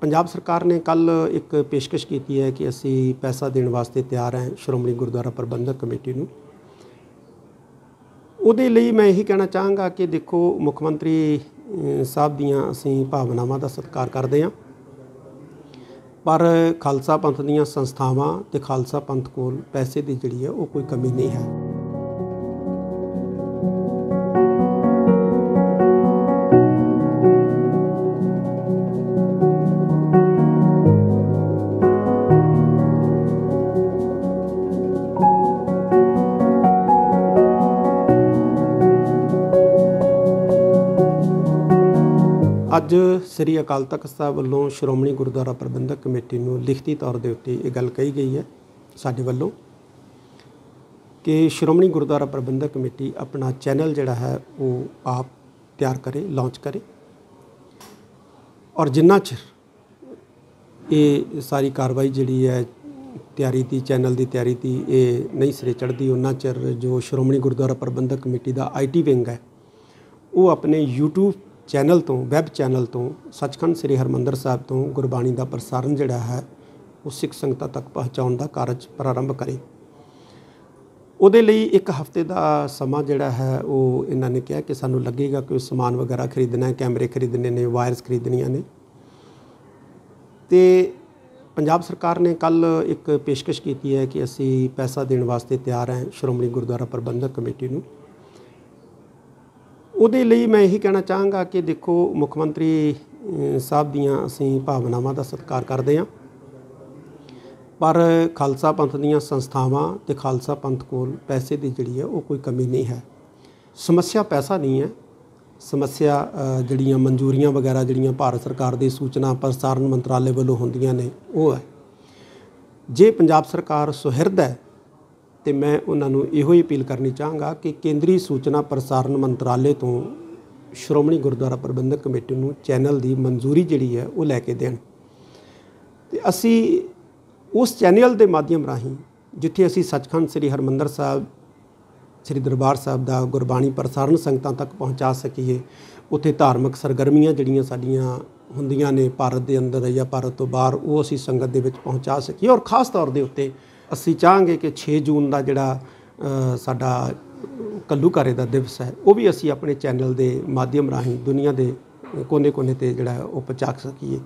ਪੰਜਾਬ ਸਰਕਾਰ ਨੇ ਕੱਲ ਇੱਕ ਪੇਸ਼ਕਸ਼ ਕੀਤੀ ਹੈ ਕਿ ਅਸੀਂ ਪੈਸਾ ਦੇਣ ਵਾਸਤੇ ਤਿਆਰ ਹਾਂ ਸ਼੍ਰੋਮਣੀ ਗੁਰਦੁਆਰਾ ਪ੍ਰਬੰਧਕ ਕਮੇਟੀ ਨੂੰ। ਉਹਦੇ ਲਈ ਮੈਂ ਇਹੀ ਕਹਿਣਾ ਚਾਹਾਂਗਾ ਕਿ ਦੇਖੋ, ਮੁੱਖ ਮੰਤਰੀ ਸਾਹਿਬ ਦੀਆਂ ਅਸੀਂ ਭਾਵਨਾਵਾਂ ਦਾ ਸਤਿਕਾਰ ਕਰਦੇ ਹਾਂ। ਪਰ ਖਾਲਸਾ ਪੰਥ ਦੀਆਂ ਸੰਸਥਾਵਾਂ ਤੇ ਖਾਲਸਾ ਪੰਥ ਕੋਲ ਪੈਸੇ ਦੀ ਜਿਹੜੀ ਹੈ ਉਹ ਕੋਈ ਕਮੀ ਨਹੀਂ ਹੈ। ਅੱਜ ਸ੍ਰੀ ਅਕਾਲ ਤਖਤ ਸਾਹਿਬ ਵੱਲੋਂ ਸ਼੍ਰੋਮਣੀ ਗੁਰਦੁਆਰਾ ਪ੍ਰਬੰਧਕ ਕਮੇਟੀ ਨੂੰ ਲਿਖਤੀ ਤੌਰ ਦੇ ਉੱਤੇ ਇਹ ਗੱਲ ਕਹੀ ਗਈ ਹੈ ਸਾਡੇ ਵੱਲੋਂ ਕਿ ਸ਼੍ਰੋਮਣੀ ਗੁਰਦੁਆਰਾ ਪ੍ਰਬੰਧਕ ਕਮੇਟੀ ਆਪਣਾ ਚੈਨਲ ਜਿਹੜਾ ਹੈ ਉਹ ਆਪ ਤਿਆਰ ਕਰੇ ਲਾਂਚ ਕਰੇ। ਔਰ ਜਿੰਨਾ ਚਿਰ ਇਹ ਸਾਰੀ ਕਾਰਵਾਈ ਜਿਹੜੀ ਹੈ ਤਿਆਰੀ ਦੀ, ਚੈਨਲ ਦੀ ਤਿਆਰੀ ਦੀ ਇਹ ਨਹੀਂ ਸਿਰੇ ਚੜ੍ਹਦੀ, ਉਹਨਾਂ ਚਿਰ ਜੋ ਸ਼੍ਰੋਮਣੀ ਗੁਰਦੁਆਰਾ ਪ੍ਰਬੰਧਕ ਕਮੇਟੀ ਦਾ ਆਈਟੀ ਵਿੰਗ ਹੈ, ਉਹ ਆਪਣੇ YouTube ਚੈਨਲ ਤੋਂ, ਵੈਬ ਚੈਨਲ ਤੋਂ, ਸੱਚਖੰਡ ਸ੍ਰੀ ਹਰਮੰਦਰ ਸਾਹਿਬ ਤੋਂ ਗੁਰਬਾਣੀ ਦਾ ਪ੍ਰਸਾਰਣ ਜਿਹੜਾ ਹੈ, ਉਹ ਸਿੱਖ ਸੰਗਤਾਂ ਤੱਕ ਪਹੁੰਚਾਉਣ ਦਾ ਕਾਰਜ ਪ੍ਰਾਰੰਭ ਕਰੇ। ਉਹਦੇ ਲਈ ਇੱਕ ਹਫ਼ਤੇ ਦਾ ਸਮਾਂ ਜਿਹੜਾ ਹੈ, ਉਹ ਇਹਨਾਂ ਨੇ ਕਿਹਾ ਕਿ ਸਾਨੂੰ ਲੱਗੇਗਾ ਕਿ ਸਮਾਨ ਵਗੈਰਾ ਖਰੀਦਣਾ ਹੈ, ਕੈਮਰੇ ਖਰੀਦਣੇ ਨੇ, ਵਾਇਰਸ ਖਰੀਦਣੀਆਂ ਨੇ। ਤੇ ਪੰਜਾਬ ਸਰਕਾਰ ਨੇ ਕੱਲ ਇੱਕ ਪੇਸ਼ਕਸ਼ ਕੀਤੀ ਹੈ ਕਿ ਅਸੀਂ ਪੈਸਾ ਦੇਣ ਵਾਸਤੇ ਤਿਆਰ ਹਾਂ ਸ਼੍ਰੋਮਣੀ ਗੁਰਦੁਆਰਾ ਪ੍ਰਬੰਧਕ ਕਮੇਟੀ ਨੂੰ। ਉਹਦੇ ਲਈ ਮੈਂ ਇਹੀ ਕਹਿਣਾ ਚਾਹਾਂਗਾ ਕਿ ਦੇਖੋ, ਮੁੱਖ ਮੰਤਰੀ ਸਾਹਿਬ ਦੀਆਂ ਅਸੀਂ ਭਾਵਨਾਵਾਂ ਦਾ ਸਤਿਕਾਰ ਕਰਦੇ ਹਾਂ। ਪਰ ਖਾਲਸਾ ਪੰਥ ਦੀਆਂ ਸੰਸਥਾਵਾਂ ਤੇ ਖਾਲਸਾ ਪੰਥ ਕੋਲ ਪੈਸੇ ਦੀ ਜਿਹੜੀ ਹੈ, ਉਹ ਕੋਈ ਕਮੀ ਨਹੀਂ ਹੈ। ਸਮੱਸਿਆ ਪੈਸਾ ਨਹੀਂ ਹੈ। ਸਮੱਸਿਆ ਜਿਹੜੀਆਂ ਮਨਜ਼ੂਰੀਆਂ ਵਗੈਰਾ, ਜਿਹੜੀਆਂ ਭਾਰਤ ਸਰਕਾਰ ਦੀ ਸੂਚਨਾ ਪ੍ਰਸਾਰਣ ਮੰਤਰਾਲੇ ਵੱਲੋਂ ਹੁੰਦੀਆਂ ਨੇ, ਉਹ ਹੈ। ਜੇ ਪੰਜਾਬ ਸਰਕਾਰ ਸੁਹਿਰਦ ਹੈ ਤੇ ਮੈਂ ਉਹਨਾਂ ਨੂੰ ਇਹੋ ਹੀ ਅਪੀਲ ਕਰਨੀ ਚਾਹਾਂਗਾ ਕਿ ਕੇਂਦਰੀ ਸੂਚਨਾ ਪ੍ਰਸਾਰਣ ਮੰਤਰਾਲੇ ਤੋਂ ਸ਼੍ਰੋਮਣੀ ਗੁਰਦੁਆਰਾ ਪ੍ਰਬੰਧਕ ਕਮੇਟੀ ਨੂੰ ਚੈਨਲ ਦੀ ਮਨਜ਼ੂਰੀ ਜਿਹੜੀ ਹੈ ਉਹ ਲੈ ਕੇ ਦੇਣ। ਤੇ ਅਸੀਂ ਉਸ ਚੈਨਲ ਦੇ ਮਾਧਿਅਮ ਰਾਹੀਂ ਜਿੱਥੇ ਅਸੀਂ ਸੱਚਖੰਡ ਸ੍ਰੀ ਹਰਮੰਦਰ ਸਾਹਿਬ, ਸ੍ਰੀ ਦਰਬਾਰ ਸਾਹਿਬ ਦਾ ਗੁਰਬਾਣੀ ਪ੍ਰਸਾਰਣ ਸੰਗਤਾਂ ਤੱਕ ਪਹੁੰਚਾ ਸਕੀਏ, ਉੱਥੇ ਧਾਰਮਿਕ ਸਰਗਰਮੀਆਂ ਜਿਹੜੀਆਂ ਸਾਡੀਆਂ ਹੁੰਦੀਆਂ ਨੇ, ਭਾਰਤ ਦੇ ਅੰਦਰ ਜਾਂ ਭਾਰਤ ਤੋਂ ਬਾਹਰ, ਉਹ ਅਸੀਂ ਸੰਗਤ ਦੇ ਵਿੱਚ ਪਹੁੰਚਾ ਸਕੀਏ ਔਰ ਖਾਸ ਤੌਰ ਦੇ ਉੱਤੇ ਅਸੀਂ ਚਾਹਾਂਗੇ ਕਿ 6 ਜੂਨ ਦਾ ਜਿਹੜਾ ਸਾਡਾ ਕੱਲੂਕਾਰੇ ਦਾ ਦਿਵਸ ਹੈ, ਉਹ ਵੀ ਅਸੀਂ ਆਪਣੇ ਚੈਨਲ ਦੇ ਮਾਧਿਅਮ ਰਾਹੀਂ ਦੁਨੀਆ ਦੇ ਕੋਨੇ-ਕੋਨੇ ਤੇ ਜਿਹੜਾ ਉਹ ਪਹੁੰਚਾ ਸਕੀਏ।